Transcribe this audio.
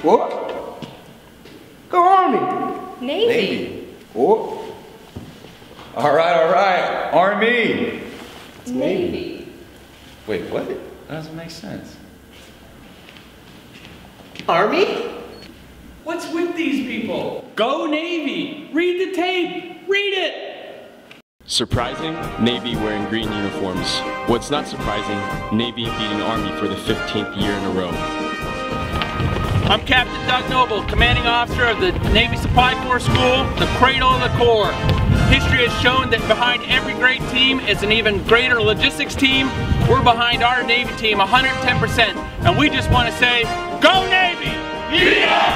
What? Go Army. Navy. Navy. What? All right, all right. Army. Navy. Wait, what? That doesn't make sense. Army? What's with these people? Go Navy! Read the tape! Read it! Surprising? Navy wearing green uniforms. What's not surprising? Navy beating Army for the 15th year in a row. I'm Captain Doug Noble, commanding officer of the Navy Supply Corps School, the cradle of the Corps. History has shown that behind every great team is an even greater logistics team. We're behind our Navy team 110%, and we just want to say, Go Navy! Ye Army!